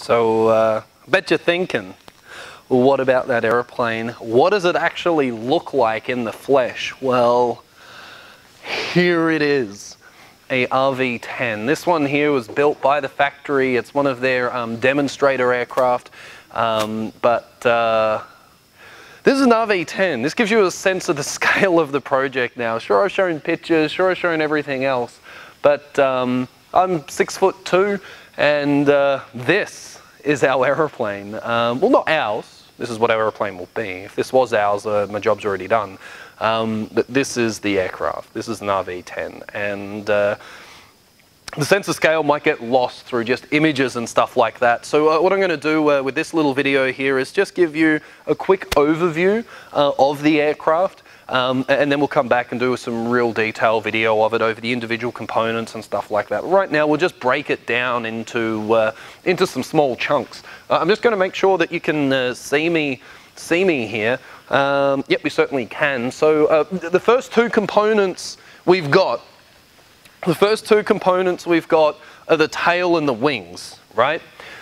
So, uh, bet you're thinking, what about that aeroplane? What does it actually look like in the flesh? Well, here it is, a RV-10. This one here was built by the factory. It's one of their um, demonstrator aircraft, um, but uh, this is an RV-10. This gives you a sense of the scale of the project now. Sure, I've shown pictures, sure, I've shown everything else, but um, I'm six foot two, and uh, this is our aeroplane. Um, well, not ours. This is what our aeroplane will be. If this was ours, uh, my job's already done. Um, but this is the aircraft. This is an RV-10, and uh, the sense of scale might get lost through just images and stuff like that. So uh, what I'm going to do uh, with this little video here is just give you a quick overview uh, of the aircraft um, and then we'll come back and do some real detail video of it over the individual components and stuff like that. Right now we'll just break it down into, uh, into some small chunks. Uh, I'm just going to make sure that you can uh, see me see me here. Um, yep, we certainly can. So the first two components we've got the first two components we've got are the tail and the wings, right?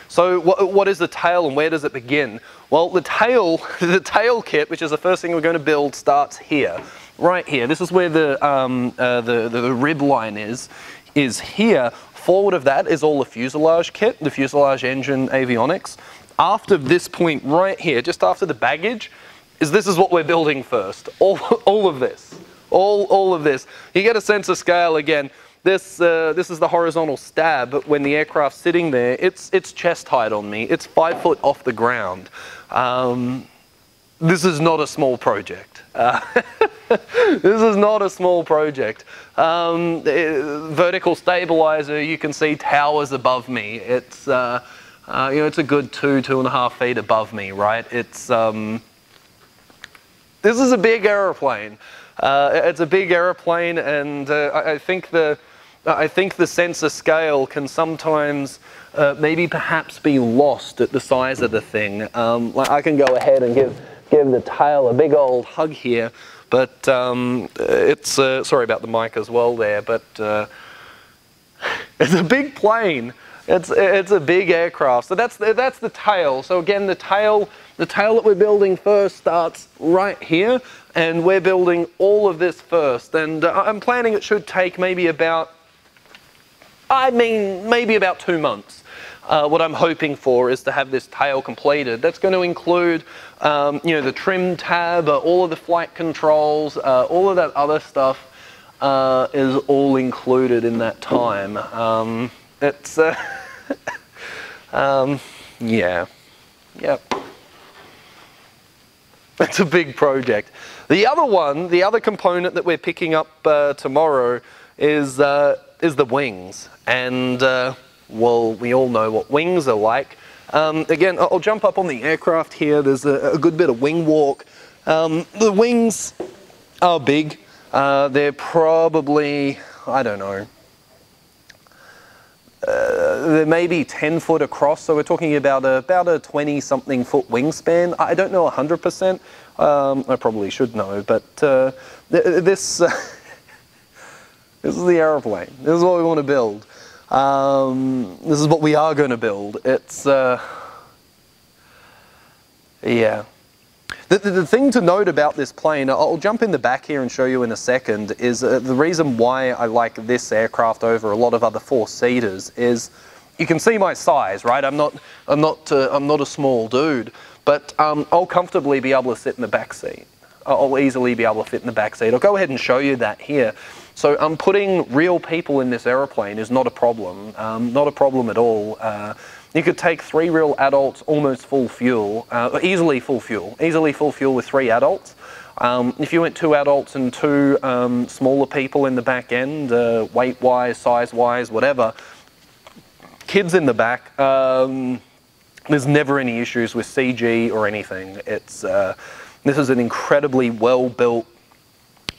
So what, what is the tail and where does it begin? Well, the tail, the tail kit, which is the first thing we're going to build, starts here, right here. This is where the, um, uh, the, the, the rib line is, is here. Forward of that is all the fuselage kit, the fuselage engine avionics. After this point right here, just after the baggage, is this is what we're building first. All, all of this, all, all of this. You get a sense of scale again. This, uh, this is the horizontal stab when the aircraft's sitting there. It's, it's chest height on me. It's five foot off the ground. Um, this is not a small project. Uh, this is not a small project. Um, it, vertical stabilizer, you can see towers above me. It's, uh, uh, you know, it's a good two, two and a half feet above me, right? It's, um, this is a big aeroplane. Uh, it's a big aeroplane, and uh, I, I, think the I think the sense of scale can sometimes uh, maybe perhaps be lost at the size of the thing. Um, like I can go ahead and give give the tail a big old hug here, but um, it's uh, sorry about the mic as well there, but uh, it's a big plane. It's it's a big aircraft. So that's that's the tail. So again, the tail the tail that we're building first starts right here, and we're building all of this first. And uh, I'm planning it should take maybe about, I mean, maybe about two months. Uh, what I'm hoping for is to have this tail completed. That's going to include, um, you know, the trim tab, uh, all of the flight controls, uh, all of that other stuff uh, is all included in that time. Um, it's, uh, um, yeah, yep. It's a big project. The other one, the other component that we're picking up uh, tomorrow is, uh, is the wings. And, uh, well, we all know what wings are like. Um, again, I'll jump up on the aircraft here. There's a, a good bit of wing walk. Um, the wings are big. Uh, they're probably, I don't know, uh, they may be 10 foot across, so we're talking about a, about a 20 something foot wingspan. I don't know 100%, um, I probably should know, but uh, th this, uh, this is the aeroplane. This is what we want to build. Um, this is what we are going to build. It's, uh, yeah. The, the, the, thing to note about this plane, I'll jump in the back here and show you in a second, is uh, the reason why I like this aircraft over a lot of other four-seaters is you can see my size, right? I'm not, I'm not, uh, I'm not a small dude, but um, I'll comfortably be able to sit in the back seat. I'll easily be able to fit in the back seat. I'll go ahead and show you that here. So um, putting real people in this aeroplane is not a problem, um, not a problem at all. Uh, you could take three real adults, almost full fuel, uh, easily full fuel, easily full fuel with three adults. Um, if you went two adults and two um, smaller people in the back end, uh, weight-wise, size-wise, whatever, kids in the back, um, there's never any issues with CG or anything. It's uh, this is an incredibly well-built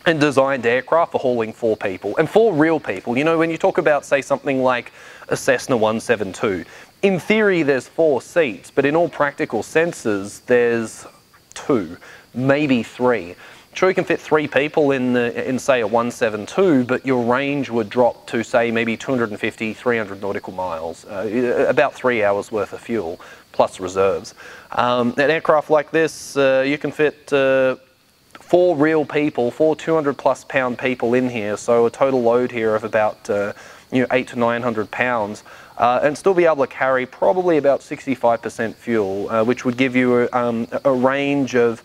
and designed aircraft for hauling four people and four real people. You know, when you talk about, say, something like a Cessna 172, in theory there's four seats, but in all practical senses there's two, maybe three. Sure, you can fit three people in, the, in say, a 172, but your range would drop to, say, maybe 250, 300 nautical miles, uh, about three hours worth of fuel, plus reserves. Um, an aircraft like this, uh, you can fit uh, four real people, four 200 plus pound people in here, so a total load here of about uh, you know, eight to 900 pounds. Uh, and still be able to carry probably about 65% fuel, uh, which would give you a, um, a range of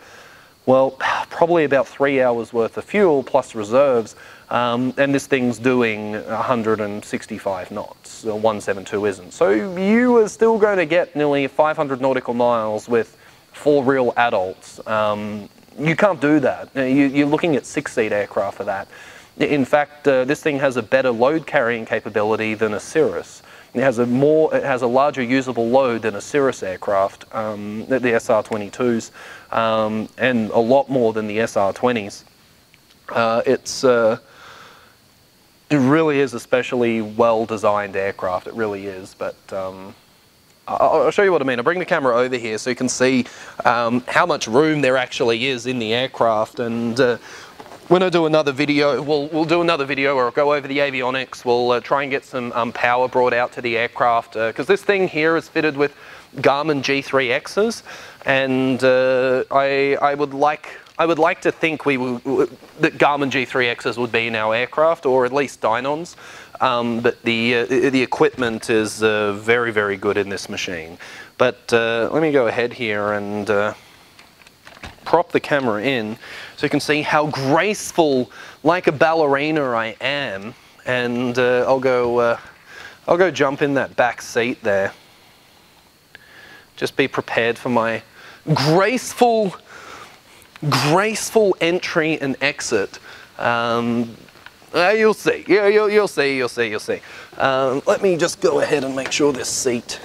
well, probably about three hours worth of fuel plus reserves, um, and this thing's doing 165 knots. 172 isn't. So you are still going to get nearly 500 nautical miles with four real adults. Um, you can't do that. You, are looking at six-seat aircraft for that. In fact, uh, this thing has a better load carrying capability than a Cirrus. It has a more, it has a larger usable load than a Cirrus aircraft, um, the SR-22s, um, and a lot more than the SR-20s. Uh, it's, uh, it really is a specially well-designed aircraft. It really is, but um, I'll show you what I mean. I'll bring the camera over here so you can see um, how much room there actually is in the aircraft and uh, when I do another video, we'll, we'll do another video where I'll go over the avionics, we'll uh, try and get some um, power brought out to the aircraft, because uh, this thing here is fitted with Garmin G3Xs, and uh, I, I would like I would like to think we that Garmin G3Xs would be in our aircraft, or at least Dynons. Um, but the uh, the equipment is uh, very very good in this machine. But uh, let me go ahead here and prop the camera in so you can see how graceful, like a ballerina I am. And uh, I'll go, uh, I'll go jump in that back seat there. Just be prepared for my graceful, graceful entry and exit. Um, uh, you'll see. Yeah, you'll, you'll see. You'll see. You'll see. Um, let me just go ahead and make sure this seat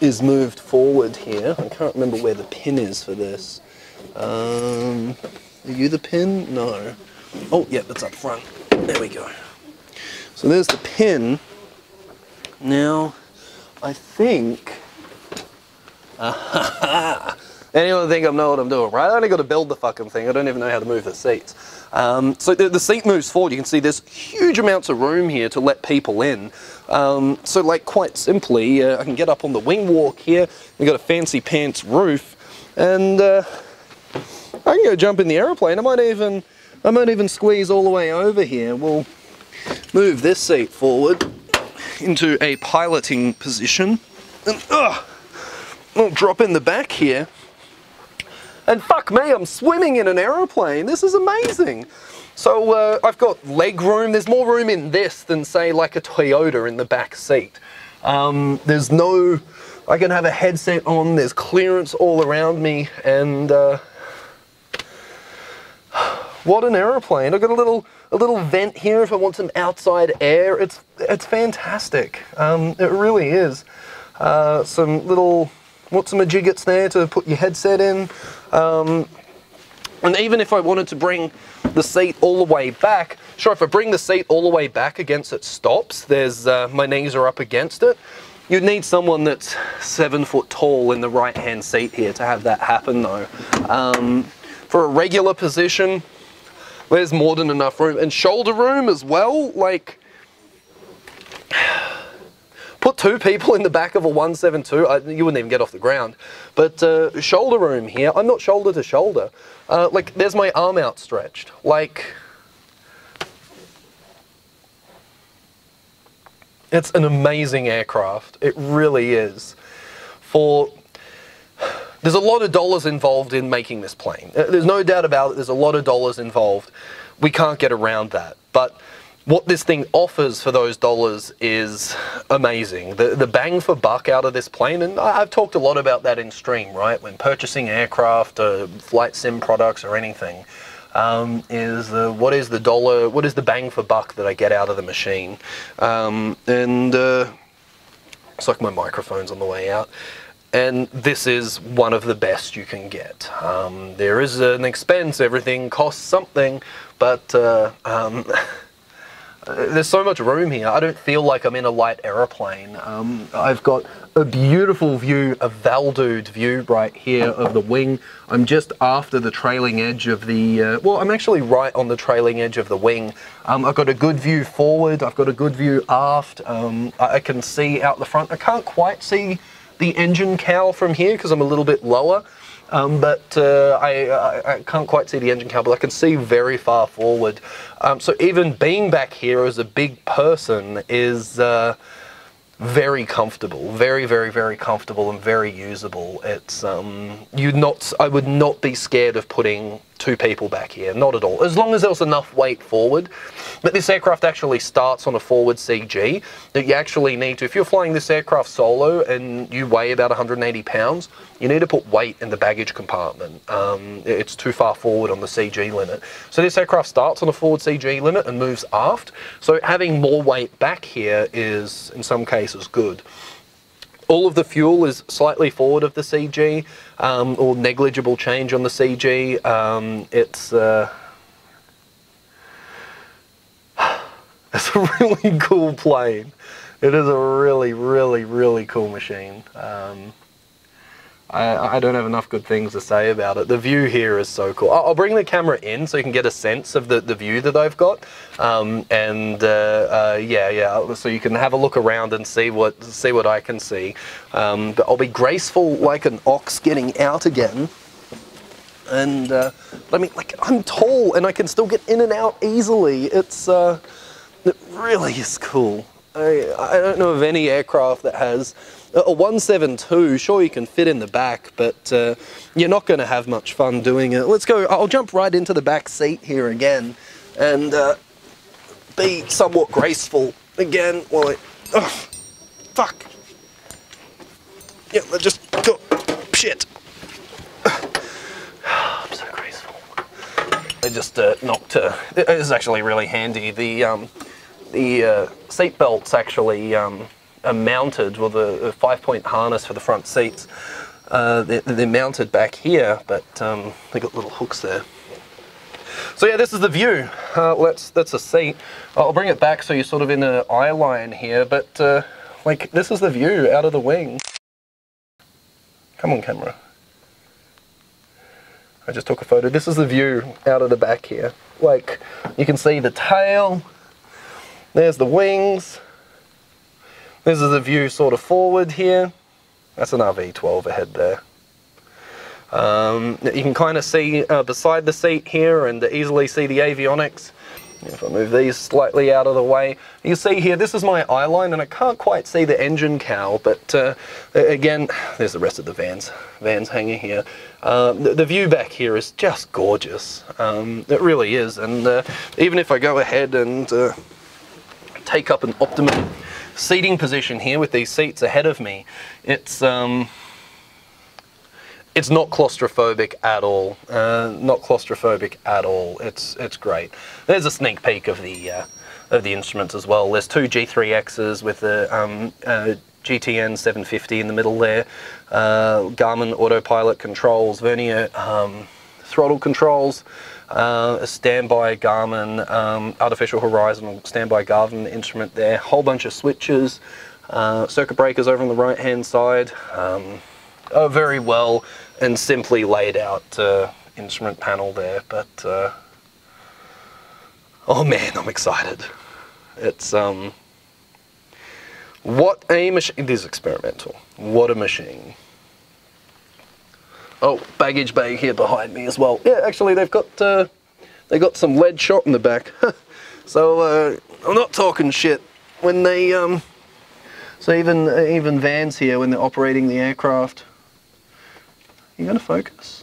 is moved forward here. I can't remember where the pin is for this. Um, are you the pin? No. Oh, yeah, that's up front. There we go. So there's the pin. Now, I think... Anyone think I know what I'm doing, right? I only got to build the fucking thing. I don't even know how to move the seats. Um, so the, the, seat moves forward. You can see there's huge amounts of room here to let people in. Um, so like quite simply, uh, I can get up on the wing walk here. We've got a fancy pants roof. And uh, I can go jump in the aeroplane. I might even, I might even squeeze all the way over here. We'll move this seat forward into a piloting position. And I'll drop in the back here. And fuck me, I'm swimming in an aeroplane. This is amazing. So uh, I've got leg room. There's more room in this than say like a Toyota in the back seat. Um, there's no, I can have a headset on. There's clearance all around me and uh, what an aeroplane. I've got a little a little vent here if I want some outside air. It's it's fantastic. Um, it really is. Uh, some little what's some jiggets there to put your headset in. Um, and even if I wanted to bring the seat all the way back, sure, if I bring the seat all the way back against it stops, there's uh, my knees are up against it. You'd need someone that's seven foot tall in the right hand seat here to have that happen though. Um, for a regular position, there's more than enough room. And shoulder room as well, like, put two people in the back of a 172, I, you wouldn't even get off the ground. But uh, shoulder room here, I'm not shoulder to shoulder. Uh, like, there's my arm outstretched. Like, it's an amazing aircraft. It really is. For there's a lot of dollars involved in making this plane. Uh, there's no doubt about it, there's a lot of dollars involved. We can't get around that. But what this thing offers for those dollars is amazing. The, the bang for buck out of this plane, and I've talked a lot about that in stream, right? When purchasing aircraft or flight sim products or anything, um, is the, what is the dollar, what is the bang for buck that I get out of the machine? Um, and uh, it's like my microphone's on the way out and this is one of the best you can get. Um, there is an expense, everything costs something, but uh, um, there's so much room here. I don't feel like I'm in a light aeroplane. Um, I've got a beautiful view, a Valdude view right here of the wing. I'm just after the trailing edge of the, uh, well, I'm actually right on the trailing edge of the wing. Um, I've got a good view forward, I've got a good view aft. Um, I, I can see out the front. I can't quite see the engine cowl from here because I'm a little bit lower. Um, but uh, I, I, I, can't quite see the engine cowl, but I can see very far forward. Um, so even being back here as a big person is uh, very comfortable, very, very, very comfortable and very usable. It's um, you not, I would not be scared of putting two people back here, not at all. As long as there was enough weight forward. But this aircraft actually starts on a forward CG that you actually need to, if you're flying this aircraft solo and you weigh about 180 pounds, you need to put weight in the baggage compartment. Um, it's too far forward on the CG limit. So this aircraft starts on a forward CG limit and moves aft. So having more weight back here is, in some cases, good. All of the fuel is slightly forward of the CG, um, or negligible change on the CG. Um, it's uh, it's a really cool plane. It is a really, really, really cool machine. Um, I, I, don't have enough good things to say about it. The view here is so cool. I'll, bring the camera in so you can get a sense of the, the view that I've got. Um, and uh, uh, yeah, yeah, so you can have a look around and see what see what I can see. Um, but I'll be graceful like an ox getting out again. And uh, I mean, like I'm tall and I can still get in and out easily. It's uh, it really is cool. I, I don't know of any aircraft that has a 172, sure you can fit in the back, but uh, you're not going to have much fun doing it. Let's go, I'll jump right into the back seat here again and uh, be somewhat graceful again while I, oh, fuck. Yeah, let's just go, shit. I'm so graceful. I just uh, knocked, uh, it is actually really handy. The, um, the uh, seat belts actually um, are mounted with a, a five-point harness for the front seats. Uh, they're, they're, mounted back here, but um, they got little hooks there. So yeah, this is the view. Uh, let's that's a seat. I'll bring it back so you're sort of in an eye line here, but uh, like this is the view out of the wing. Come on, camera. I just took a photo. This is the view out of the back here. Like you can see the tail. There's the wings. This is the view sort of forward here. That's an RV12 ahead there. Um, you can kind of see uh, beside the seat here and easily see the avionics. If I move these slightly out of the way, you see here, this is my eye line and I can't quite see the engine cowl, but uh, again, there's the rest of the vans, vans hanging here. Uh, the, the, view back here is just gorgeous. Um, it really is. And uh, even if I go ahead and uh, take up an optimum seating position here with these seats ahead of me, it's um, it's not claustrophobic at all. Uh, not claustrophobic at all. It's it's great. There's a sneak peek of the uh, of the instruments as well. There's two G3Xs with the um, uh, GTN 750 in the middle there. Uh, Garmin autopilot controls, Vernier um, throttle controls uh, a standby Garmin um, Artificial Horizon standby Garmin instrument there, whole bunch of switches, uh, circuit breakers over on the right hand side, um, a very well and simply laid out uh, instrument panel there, but uh, oh man, I'm excited. It's um, what a machine, it is experimental, what a machine. Oh, baggage bay here behind me as well. Yeah, actually they've got uh, they got some lead shot in the back. so uh, I'm not talking shit. When they um, so even even Van's here when they're operating the aircraft, you gonna focus?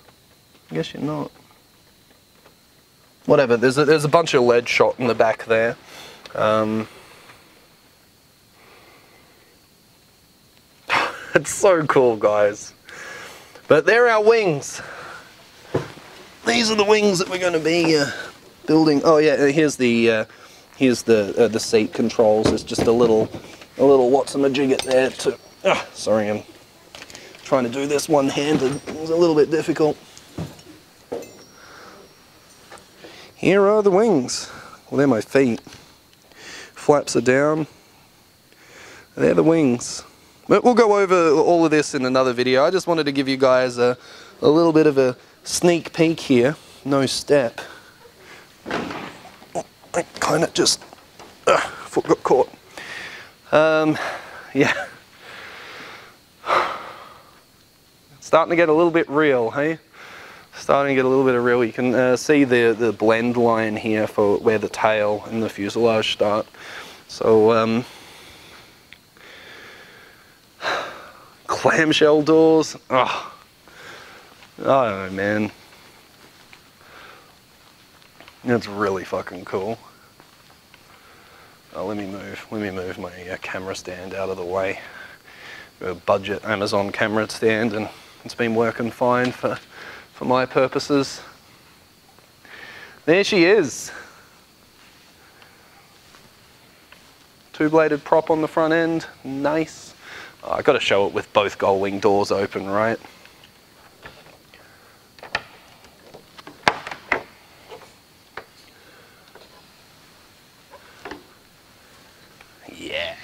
I guess you're not. Whatever. There's a, there's a bunch of lead shot in the back there. Um, it's so cool, guys. But they're our wings. These are the wings that we're going to be uh, building. Oh yeah, here's the uh, here's the uh, the seat controls. It's just a little a little what's-a-majigget there to. Ah, sorry, I'm trying to do this one-handed. It's a little bit difficult. Here are the wings. Well, they're my feet. flaps are down. They're the wings. But we'll go over all of this in another video. I just wanted to give you guys a, a little bit of a sneak peek here. No step. I kind of just, uh, foot got caught. Um, yeah. Starting to get a little bit real, hey? Starting to get a little bit of real. You can uh, see the, the blend line here for where the tail and the fuselage start. So, um, clamshell doors. Oh, I don't know, man. That's really fucking cool. Oh, let me move. Let me move my uh, camera stand out of the way. A budget Amazon camera stand, and it's been working fine for for my purposes. There she is. Two-bladed prop on the front end. Nice. Oh, I got to show it with both gull wing doors open, right? Yeah.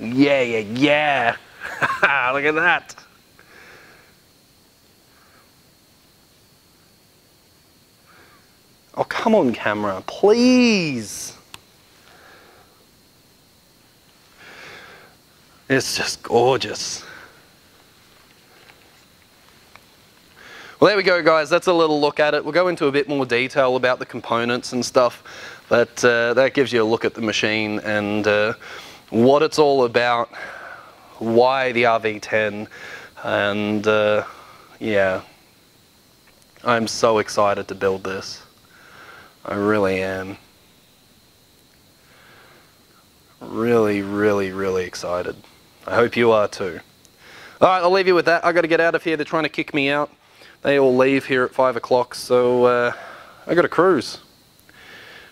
Yeah, yeah, yeah. Look at that. Oh, come on camera, please. It's just gorgeous. Well, there we go, guys. That's a little look at it. We'll go into a bit more detail about the components and stuff, but uh, that gives you a look at the machine and uh, what it's all about, why the RV10, and uh, yeah, I'm so excited to build this. I really am. Really, really, really excited. I hope you are too. All right, I'll leave you with that. I got to get out of here. They're trying to kick me out. They all leave here at five o'clock, so uh, I got to cruise.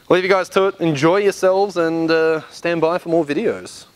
I'll leave you guys to it. Enjoy yourselves and uh, stand by for more videos.